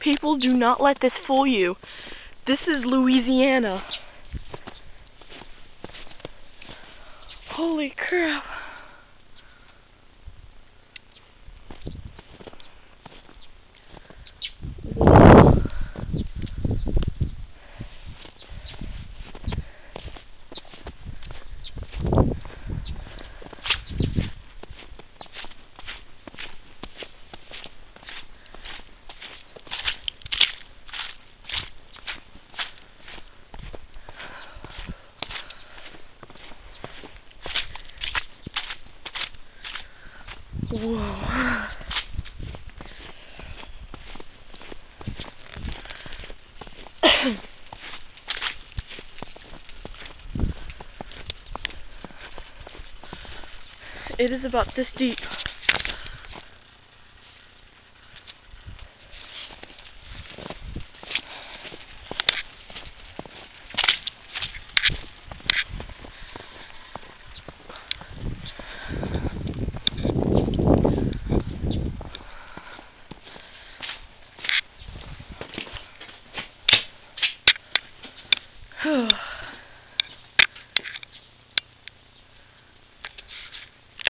People, do not let this fool you. This is Louisiana. Holy crap. Whoa. it is about this deep. Whew.